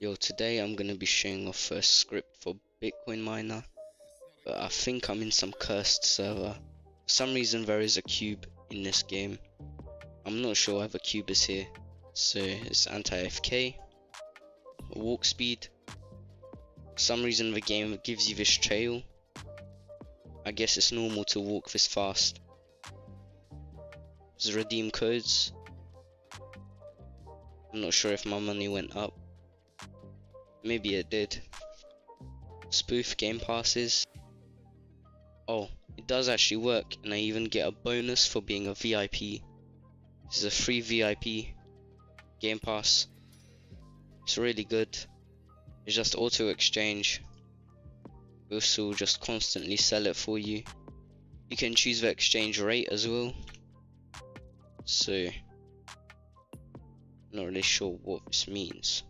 Yo, today I'm gonna be showing off a script for Bitcoin miner, but I think I'm in some cursed server. For some reason there is a cube in this game. I'm not sure why the cube is here. So it's anti-AFK, walk speed. For some reason the game gives you this trail. I guess it's normal to walk this fast. There's redeem codes. I'm not sure if my money went up. Maybe it did. Spoof game passes. Oh, it does actually work, and I even get a bonus for being a VIP. This is a free VIP game pass. It's really good. It's just auto exchange. This will just constantly sell it for you. You can choose the exchange rate as well. So, not really sure what this means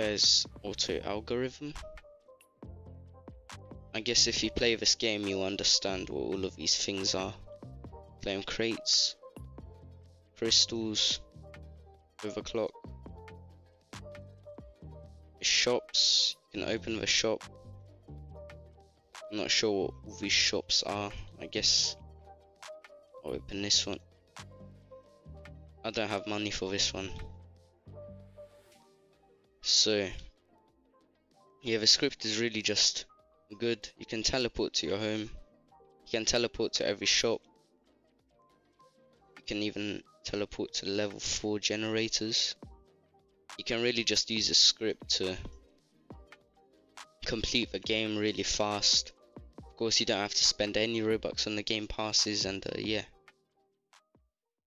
there's auto algorithm. I guess if you play this game you understand what all of these things are. Flame crates, crystals, overclock, shops, you can open the shop. I'm not sure what all these shops are, I guess I'll open this one. I don't have money for this one. So, yeah, the script is really just good. You can teleport to your home. You can teleport to every shop. You can even teleport to level 4 generators. You can really just use a script to complete the game really fast. Of course, you don't have to spend any Robux on the game passes and uh, yeah.